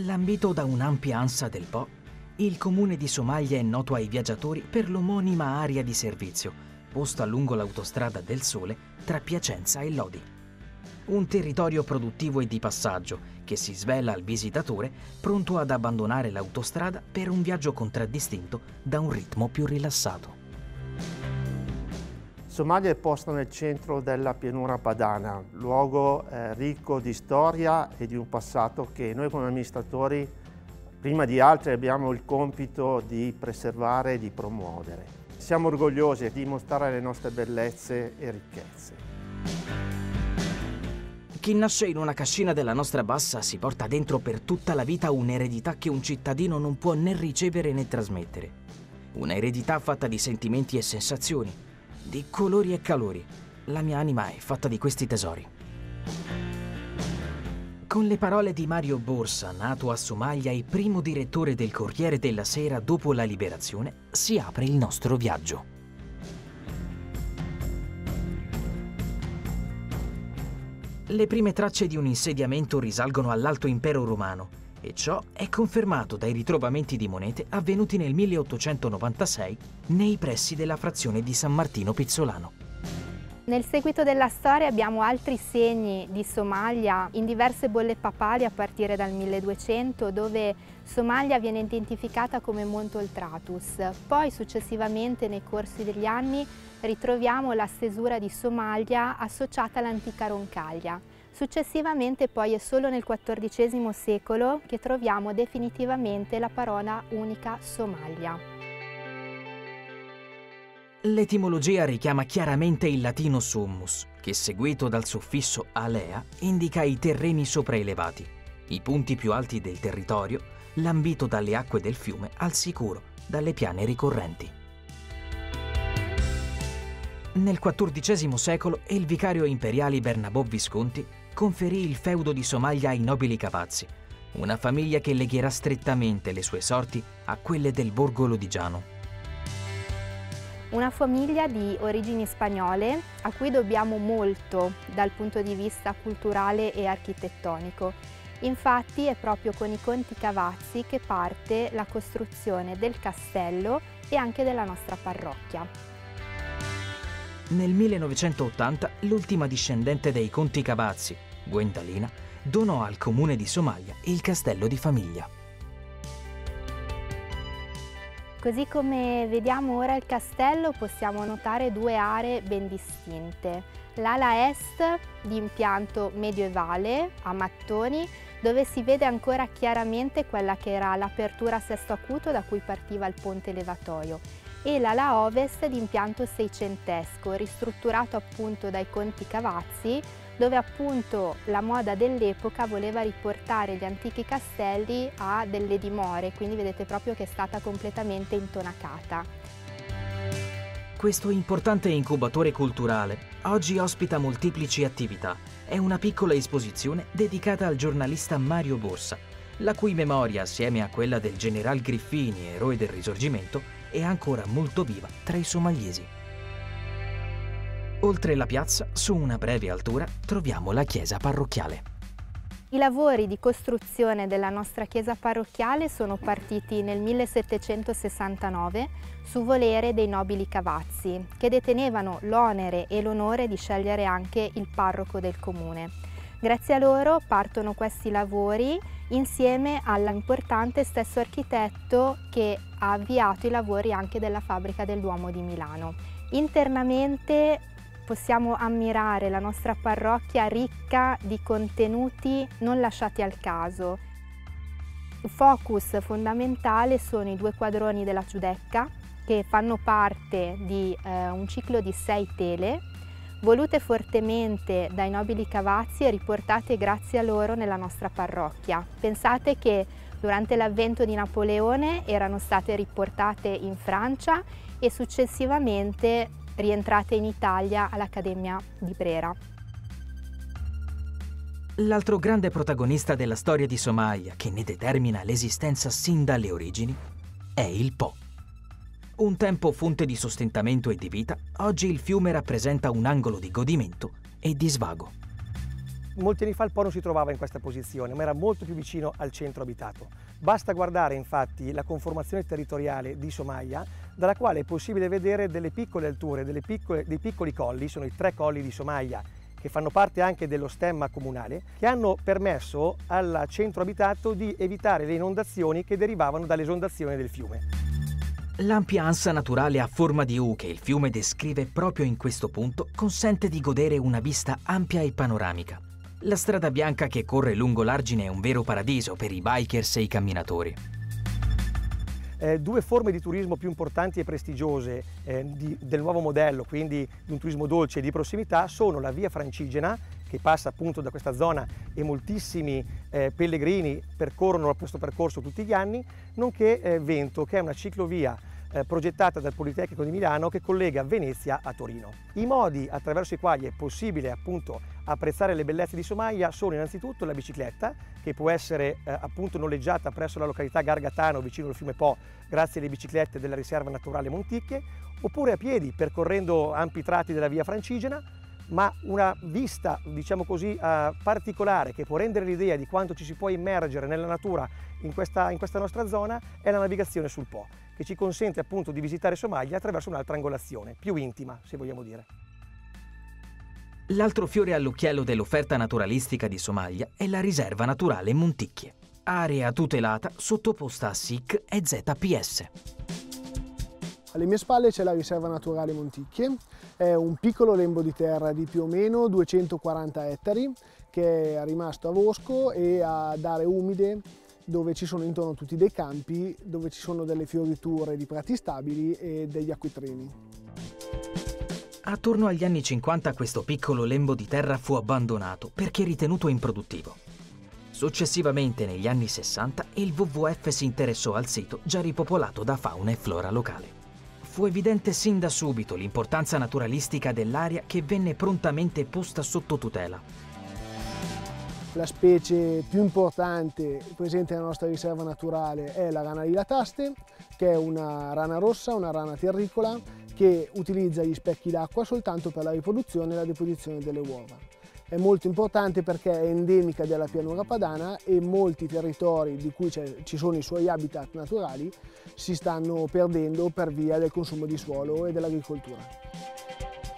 Lambito da un'ampia ansa del Po, il comune di Somalia è noto ai viaggiatori per l'omonima area di servizio, posta lungo l'autostrada del Sole tra Piacenza e Lodi. Un territorio produttivo e di passaggio che si svela al visitatore pronto ad abbandonare l'autostrada per un viaggio contraddistinto da un ritmo più rilassato. Somalia è posta nel centro della pianura padana, luogo eh, ricco di storia e di un passato che noi come amministratori, prima di altri, abbiamo il compito di preservare e di promuovere. Siamo orgogliosi di mostrare le nostre bellezze e ricchezze. Chi nasce in una cascina della nostra bassa si porta dentro per tutta la vita un'eredità che un cittadino non può né ricevere né trasmettere. Un'eredità fatta di sentimenti e sensazioni, di colori e calori. La mia anima è fatta di questi tesori. Con le parole di Mario Borsa, nato a Somalia e primo direttore del Corriere della Sera dopo la liberazione, si apre il nostro viaggio. Le prime tracce di un insediamento risalgono all'Alto Impero Romano e ciò è confermato dai ritrovamenti di monete avvenuti nel 1896 nei pressi della frazione di San Martino Pizzolano. Nel seguito della storia abbiamo altri segni di Somalia in diverse bolle papali a partire dal 1200 dove Somalia viene identificata come Montoltratus. Poi successivamente nei corsi degli anni ritroviamo la stesura di Somalia associata all'antica Roncaglia. Successivamente poi è solo nel XIV secolo che troviamo definitivamente la parola unica Somalia. L'etimologia richiama chiaramente il latino summus, che seguito dal suffisso alea indica i terreni sopraelevati, i punti più alti del territorio, lambito dalle acque del fiume al sicuro dalle piane ricorrenti. Nel XIV secolo il vicario imperiale Bernabò Visconti conferì il feudo di Somalia ai nobili Cavazzi, una famiglia che legherà strettamente le sue sorti a quelle del borgo lodigiano. Una famiglia di origini spagnole a cui dobbiamo molto dal punto di vista culturale e architettonico. Infatti è proprio con i conti Cavazzi che parte la costruzione del castello e anche della nostra parrocchia. Nel 1980 l'ultima discendente dei conti Cavazzi, Gwendalina, donò al comune di Somalia il castello di famiglia. Così come vediamo ora il castello possiamo notare due aree ben distinte. L'ala est di impianto medievale a mattoni dove si vede ancora chiaramente quella che era l'apertura a sesto acuto da cui partiva il ponte levatoio e l'ala ovest di impianto seicentesco, ristrutturato appunto dai conti Cavazzi, dove appunto la moda dell'epoca voleva riportare gli antichi castelli a delle dimore, quindi vedete proprio che è stata completamente intonacata. Questo importante incubatore culturale oggi ospita molteplici attività. È una piccola esposizione dedicata al giornalista Mario Borsa, la cui memoria, assieme a quella del general Griffini, eroe del Risorgimento, è ancora molto viva tra i somaliesi. Oltre la piazza, su una breve altura, troviamo la chiesa parrocchiale. I lavori di costruzione della nostra chiesa parrocchiale sono partiti nel 1769 su volere dei nobili Cavazzi, che detenevano l'onere e l'onore di scegliere anche il parroco del comune. Grazie a loro partono questi lavori insieme all'importante stesso architetto che ha avviato i lavori anche della fabbrica del Duomo di Milano. Internamente possiamo ammirare la nostra parrocchia ricca di contenuti non lasciati al caso. Focus fondamentale sono i due quadroni della Giudecca che fanno parte di eh, un ciclo di sei tele volute fortemente dai nobili Cavazzi e riportate grazie a loro nella nostra parrocchia. Pensate che durante l'avvento di Napoleone erano state riportate in Francia e successivamente rientrate in Italia all'Accademia di Brera. L'altro grande protagonista della storia di Somalia, che ne determina l'esistenza sin dalle origini, è il Po. Un tempo fonte di sostentamento e di vita, oggi il fiume rappresenta un angolo di godimento e di svago. molti anni fa il Po si trovava in questa posizione, ma era molto più vicino al centro abitato. Basta guardare infatti la conformazione territoriale di Somalia, dalla quale è possibile vedere delle piccole alture, delle piccole, dei piccoli colli, sono i tre colli di Somalia, che fanno parte anche dello stemma comunale, che hanno permesso al centro abitato di evitare le inondazioni che derivavano dall'esondazione del fiume. L'ampia ansa naturale a forma di U che il fiume descrive proprio in questo punto consente di godere una vista ampia e panoramica. La strada bianca che corre lungo l'argine è un vero paradiso per i bikers e i camminatori. Eh, due forme di turismo più importanti e prestigiose eh, di, del nuovo modello, quindi di un turismo dolce e di prossimità, sono la via Francigena, che passa appunto da questa zona e moltissimi eh, pellegrini percorrono questo percorso tutti gli anni, nonché eh, Vento, che è una ciclovia eh, progettata dal Politecnico di Milano che collega Venezia a Torino. I modi attraverso i quali è possibile appunto apprezzare le bellezze di Somalia sono innanzitutto la bicicletta che può essere eh, appunto noleggiata presso la località Gargatano vicino al fiume Po grazie alle biciclette della riserva naturale Monticchie oppure a piedi percorrendo ampi tratti della via Francigena ma una vista, diciamo così, eh, particolare che può rendere l'idea di quanto ci si può immergere nella natura in questa, in questa nostra zona è la navigazione sul Po, che ci consente appunto di visitare Somalia attraverso un'altra angolazione, più intima, se vogliamo dire. L'altro fiore all'occhiello dell'offerta naturalistica di Somalia è la riserva naturale Monticchie, area tutelata sottoposta a SIC e ZPS. Alle mie spalle c'è la riserva naturale Monticchie, è un piccolo lembo di terra di più o meno 240 ettari che è rimasto a Vosco e ad aree umide dove ci sono intorno tutti dei campi, dove ci sono delle fioriture di prati stabili e degli acquitrini. Attorno agli anni 50 questo piccolo lembo di terra fu abbandonato perché ritenuto improduttivo. Successivamente, negli anni 60, il WWF si interessò al sito già ripopolato da fauna e flora locale fu evidente sin da subito l'importanza naturalistica dell'area che venne prontamente posta sotto tutela. La specie più importante presente nella nostra riserva naturale è la rana di lataste, che è una rana rossa, una rana terricola, che utilizza gli specchi d'acqua soltanto per la riproduzione e la deposizione delle uova è molto importante perché è endemica della pianura padana e molti territori di cui ci sono i suoi habitat naturali si stanno perdendo per via del consumo di suolo e dell'agricoltura.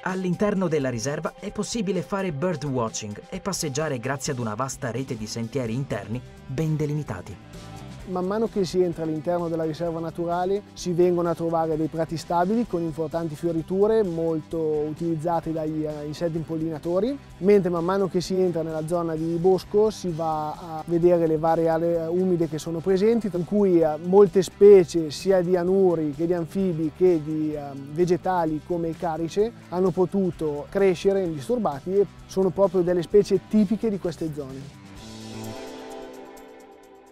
All'interno della riserva è possibile fare bird watching e passeggiare grazie ad una vasta rete di sentieri interni ben delimitati man mano che si entra all'interno della riserva naturale si vengono a trovare dei prati stabili con importanti fioriture molto utilizzate dagli eh, insetti impollinatori, mentre man mano che si entra nella zona di bosco si va a vedere le varie aree umide che sono presenti, in cui eh, molte specie sia di anuri che di anfibi che di eh, vegetali come il carice hanno potuto crescere indisturbati e sono proprio delle specie tipiche di queste zone.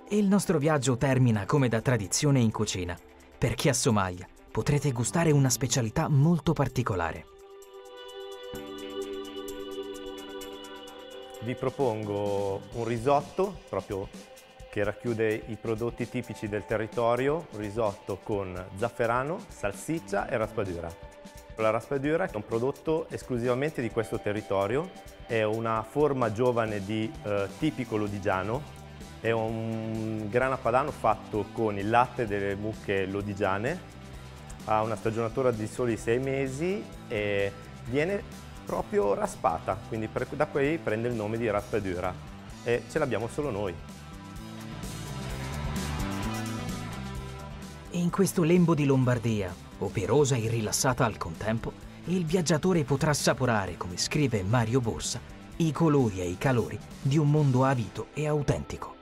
E il nostro viaggio termina come da tradizione in cucina, perché a Somalia potrete gustare una specialità molto particolare. Vi propongo un risotto proprio che racchiude i prodotti tipici del territorio, risotto con zafferano, salsiccia e raspadura. La raspadura è un prodotto esclusivamente di questo territorio, è una forma giovane di eh, tipico lodigiano è un grana padano fatto con il latte delle mucche lodigiane, ha una stagionatura di soli 6 mesi e viene proprio raspata, quindi da qui prende il nome di raspadura e ce l'abbiamo solo noi. In questo lembo di Lombardia, operosa e rilassata al contempo, il viaggiatore potrà assaporare, come scrive Mario Borsa, i colori e i calori di un mondo avito e autentico.